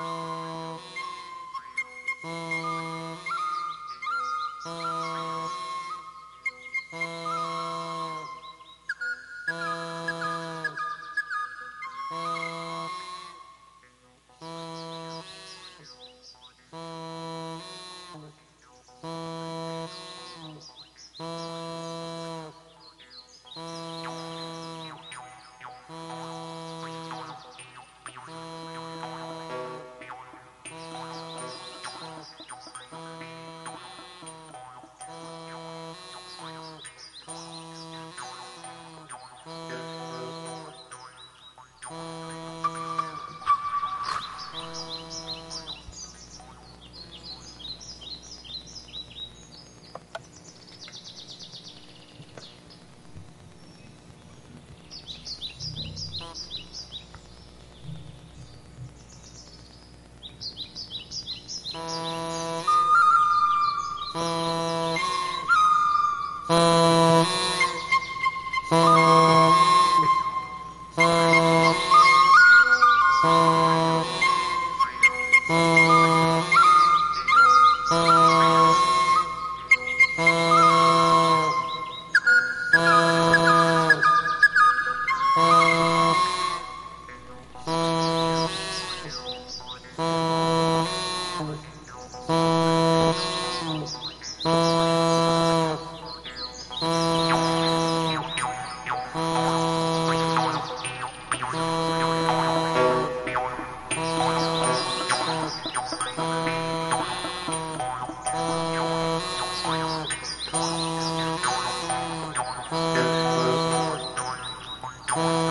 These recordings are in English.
Um. Oh.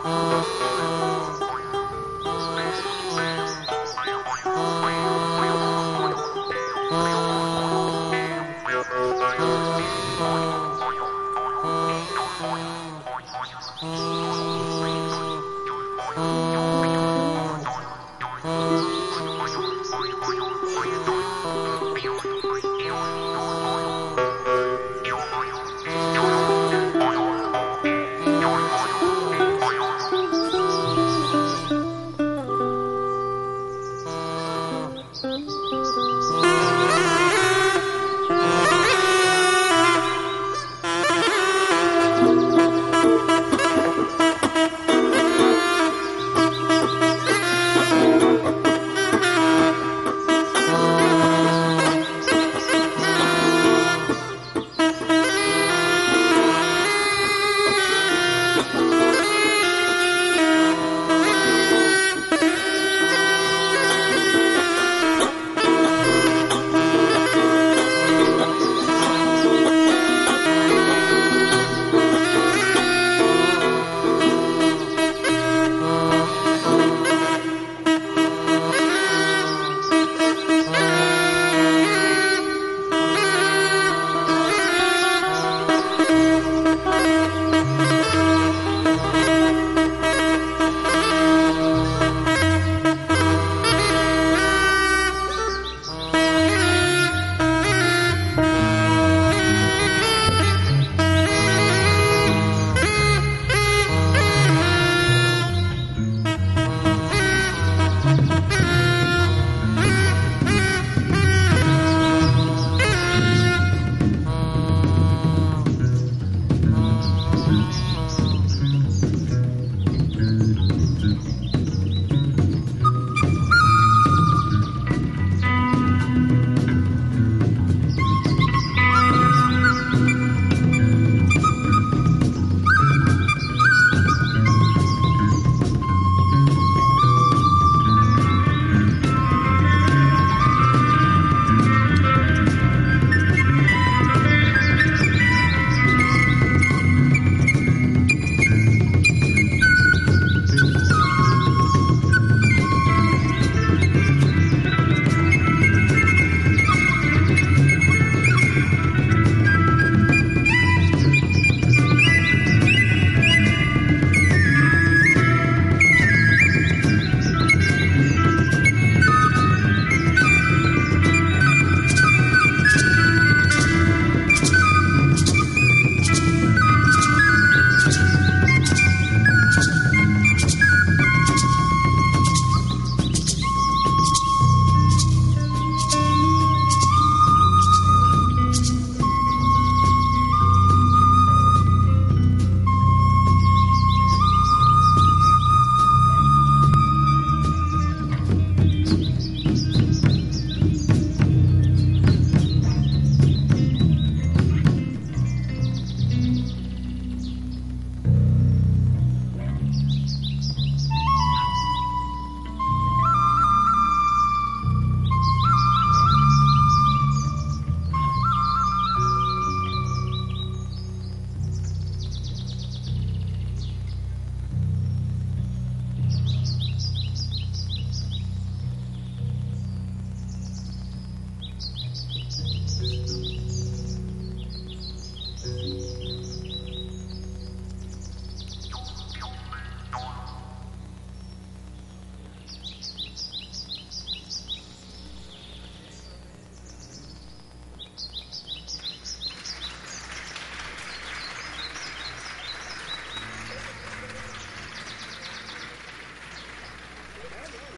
Oh.